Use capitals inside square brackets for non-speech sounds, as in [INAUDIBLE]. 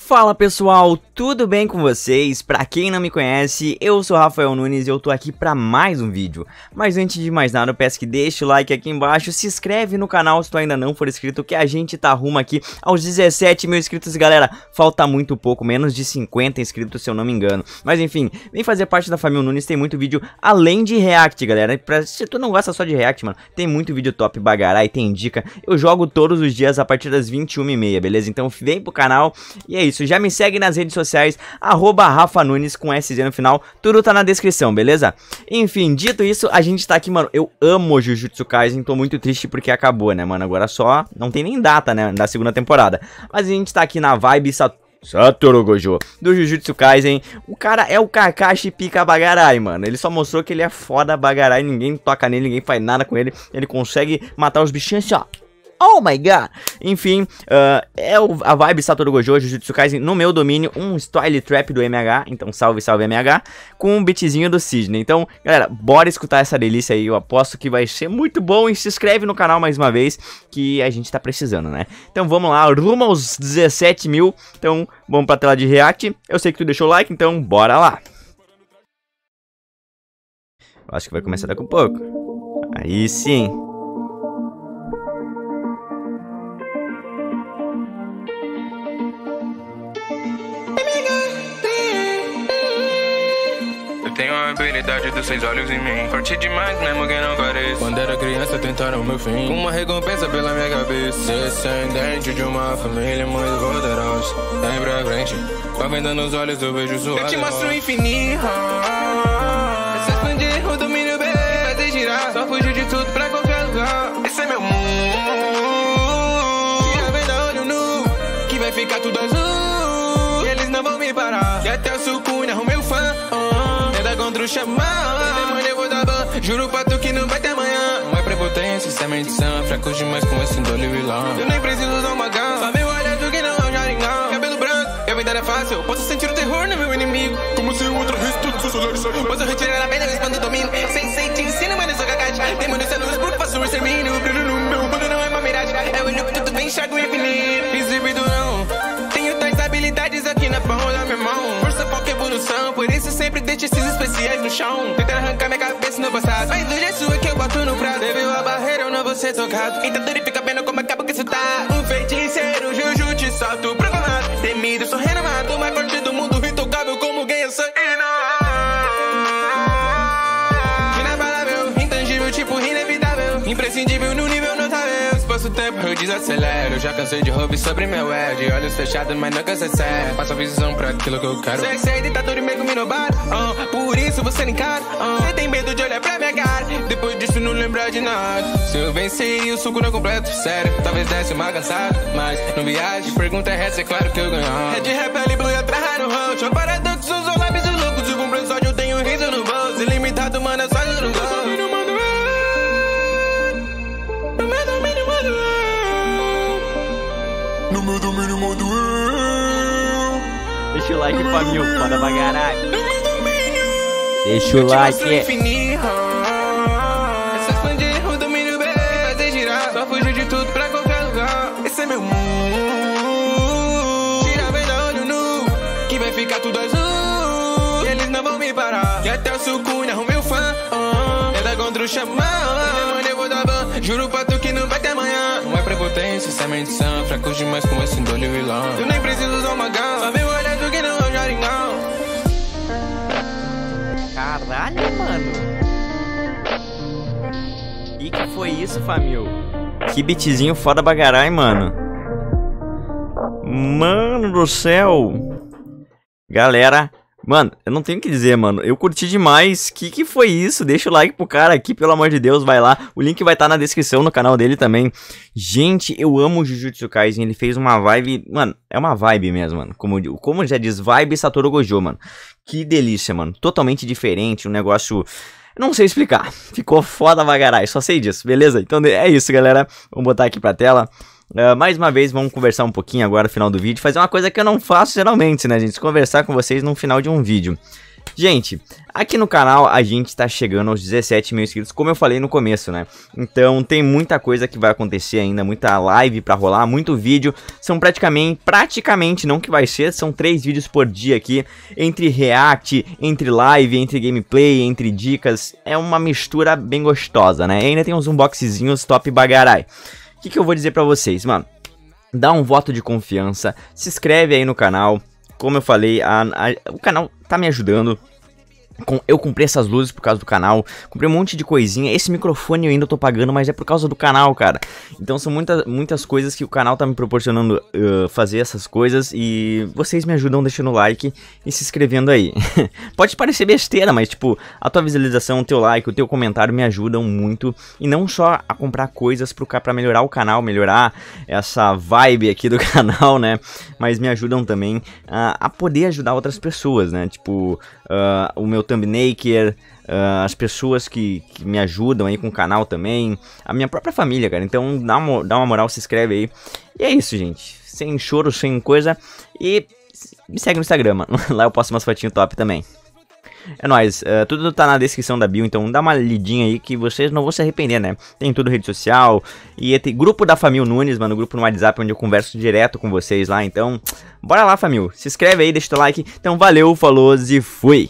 Fala pessoal, tudo bem com vocês? Pra quem não me conhece, eu sou Rafael Nunes e eu tô aqui pra mais um vídeo. Mas antes de mais nada, eu peço que deixe o like aqui embaixo, se inscreve no canal se tu ainda não for inscrito, que a gente tá rumo aqui aos 17 mil inscritos, galera. Falta muito pouco, menos de 50 inscritos se eu não me engano. Mas enfim, vem fazer parte da família Nunes, tem muito vídeo além de React, galera. Pra, se tu não gosta só de React, mano, tem muito vídeo top bagarai, tem dica. Eu jogo todos os dias a partir das 21h30, beleza? Então vem pro canal e é isso, já me segue nas redes sociais, arroba Rafa Nunes com SZ no final, tudo tá na descrição, beleza? Enfim, dito isso, a gente tá aqui, mano, eu amo Jujutsu Kaisen, tô muito triste porque acabou, né, mano, agora só, não tem nem data, né, da segunda temporada, mas a gente tá aqui na vibe Satoru Gojo, do Jujutsu Kaisen. O cara é o Kakashi Pika Bagarai, mano. Ele só mostrou que ele é foda Bagarai, ninguém toca nele, ninguém faz nada com ele. Ele consegue matar os bichinhos assim, ó Oh my god! Enfim, uh, é o, a vibe Satoru Gojo, Jujutsu Kaisen no meu domínio, um style trap do MH, então salve, salve MH, com um beatzinho do Sidney. Então, galera, bora escutar essa delícia aí, eu aposto que vai ser muito bom e se inscreve no canal mais uma vez, que a gente tá precisando, né? Então vamos lá, rumo aos 17 mil, então vamos pra tela de react, eu sei que tu deixou o like, então bora lá! Acho que vai começar daqui a pouco. Aí sim. Tenho a habilidade dos seis olhos em mim. Forte demais, mesmo que não pareça. Quando era criança, tentaram meu fim. Uma recompensa pela minha cabeça. Descendente de uma família muito poderosa. Vem pra frente, com venda nos olhos, eu vejo sua. Eu te mostro o infinito. Esse expandir o domínio B. Fazer girar. Só fugir de tudo pra qualquer lugar. Esse é meu mundo. Tira a venda, olho nu. Que vai ficar tudo azul. Contra o xamã. Demônio, eu vou dar ban. Juro pra tu que não vai ter amanhã. Não é prepotência, isso é mendição. Fraco demais com esse indole vilão. Eu nem preciso usar uma gun. Só meu olhar do que não é um jaringão. Cabelo branco, e a vida é fácil. Posso sentir o terror no meu inimigo. Como se o outro resto todos os olhares saíram. Posso retirar a pena, eles quando domino. Sem sei, te ensino, mas eu sou cagate. Demônio, é luz, por faço o extermínio. Brilho no meu mundo não é uma miragem. É o olho que tudo vem, enxergo o infinito. Exibido sempre deixo esses especiais no chão. Tentando arrancar minha cabeça no passado. Mas hoje é sua que eu boto no prato. Deveu a barreira, eu não vou ser tocado. Então e fica vendo como acaba que isso tá. Um feiticeiro, Jujutsu, salto programado. Temido, sou renomado. Mais forte do mundo, intocável como quem eu tempo, eu desacelero. Já cansei de roubar sobre meu Ed. Olhos fechados, mas nunca se sério. Passo a visão pra aquilo que eu quero. Sei, sei, ditador e meio me bar. Uh, por isso você não encara. Uh, você tem medo de olhar pra minha cara. Depois disso, não lembrar de nada. Se eu vencer, o suco não é completo. Sério, talvez desse uma cansada. Mas não viagem, pergunta é essa, é claro que eu ganho. É de repele, blue e atrás no rosto. São paradoxos, ou lábios e loucos. E com episódio, eu tenho riso no bolso. Ilimitado, mano, é só eu não meu domínio mando eu. Deixa o like, família, foda pra caralho. Deixa o like. Essa expandir o domínio B. Fazer girar. Só fugir de tudo pra qualquer lugar. Esse é meu mundo. Tira a venda, olho nu. Que vai ficar tudo azul. E eles não vão me parar. E até o sucunha, o meu fã. Uh, é da contra o xamã. Demônio, eu vou dar ban. Juro pra tu isso é mendição. Fraco demais com esse indole vilão. Eu nem preciso usar uma gun. Só meu olhar do que não é um jaringão. Caralho, mano. E que foi isso, família? Que beatzinho foda bagarai, mano. Mano do céu. Galera, mano, eu não tenho o que dizer, mano. Eu curti demais. Que que foi isso? Deixa o like pro cara aqui, pelo amor de Deus, vai lá. O link vai estar tá na descrição no canal dele também. Gente, eu amo o Jujutsu Kaisen. Ele fez uma vibe, mano, é uma vibe mesmo, mano. Como, como já diz, vibe Satoru Gojo, mano. Que delícia, mano. Totalmente diferente, um negócio... Não sei explicar. Ficou foda bagarai, só sei disso, beleza? Então é isso, galera. Vamos botar aqui pra tela. Uh, mais uma vez, vamos conversar um pouquinho agora no final do vídeo. Fazer uma coisa que eu não faço geralmente, né, gente? Conversar com vocês no final de um vídeo. Gente, aqui no canal a gente tá chegando aos 17 mil inscritos, como eu falei no começo, né? Então tem muita coisa que vai acontecer ainda, muita live pra rolar, muito vídeo. São praticamente, praticamente, não que vai ser, são três vídeos por dia aqui, entre react, entre live, entre gameplay, entre dicas. É uma mistura bem gostosa, né? E ainda tem uns unboxzinhos top bagarai. O que, que eu vou dizer pra vocês, mano? Dá um voto de confiança, se inscreve aí no canal. Como eu falei, a, a, o canal tá me ajudando eu comprei essas luzes por causa do canal, comprei um monte de coisinha. Esse microfone eu ainda tô pagando, mas é por causa do canal, cara. Então são muita, muitas coisas que o canal tá me proporcionando uh, fazer essas coisas e vocês me ajudam deixando o like e se inscrevendo aí. [LAUGHS] Pode parecer besteira, mas tipo, a tua visualização, o teu like, o teu comentário me ajudam muito. E não só a comprar coisas pro, pra melhorar o canal, melhorar essa vibe aqui do [LAUGHS] canal, né? Mas me ajudam também a, a poder ajudar outras pessoas, né? Tipo, uh, o meu thumbnaker, uh, as pessoas que, que, me ajudam aí com o canal também, a minha própria família, cara. Então dá uma, dá uma moral, se inscreve aí. E é isso, gente. Sem choro, sem coisa. E me segue no Instagram, mano. [LAUGHS] Lá eu posto umas fotinhas top também. É nóis, uh, tudo tá na descrição da bio, então dá uma lidinha aí que vocês não vão se arrepender, né? Tem tudo rede social e tem grupo da Família Nunes, mano, grupo no WhatsApp onde eu converso direto com vocês lá, então bora lá, família, se inscreve aí, deixa o like. Então valeu, falou e fui!